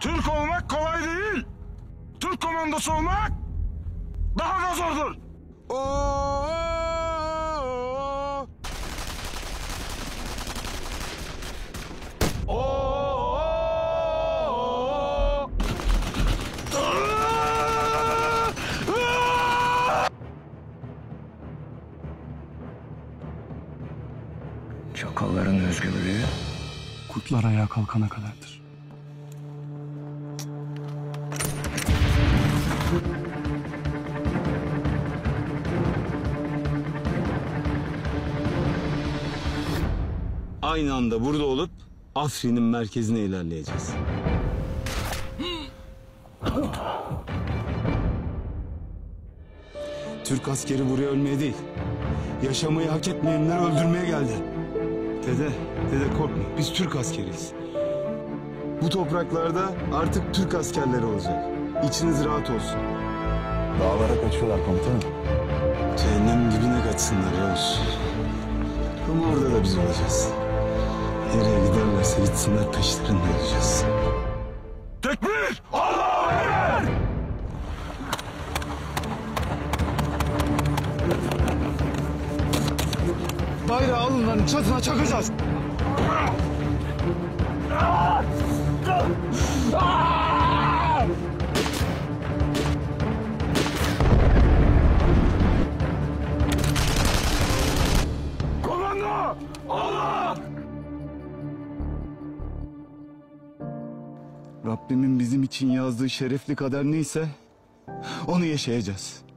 Türk olmak kolay değil. Türk komandosu olmak daha da zordur. Oo! Çakalların özgürlüğü Kurtlar ayağa kalkana kadardır. Aynı anda burada olup Afrin'in merkezine ilerleyeceğiz. Türk askeri buraya ölmeye değil, yaşamayı hak etmeyenleri öldürmeye geldi. Dede, dede korkma. Biz Türk askeriyiz. Bu topraklarda artık Türk askerleri olacak. İçiniz rahat olsun. Dağlara kaçıyorlar komutanım. Cehennem dibine kaçsınlar Yavuz. Ama orada da biz olacağız. Nereye giderlerse gitsinler peşlerinde olacağız. Tekbir! Allahu Ekber! Bayrağı alınların çatına çakacağız. Rabbimin bizim için yazdığı şerefli kader neyse onu yaşayacağız.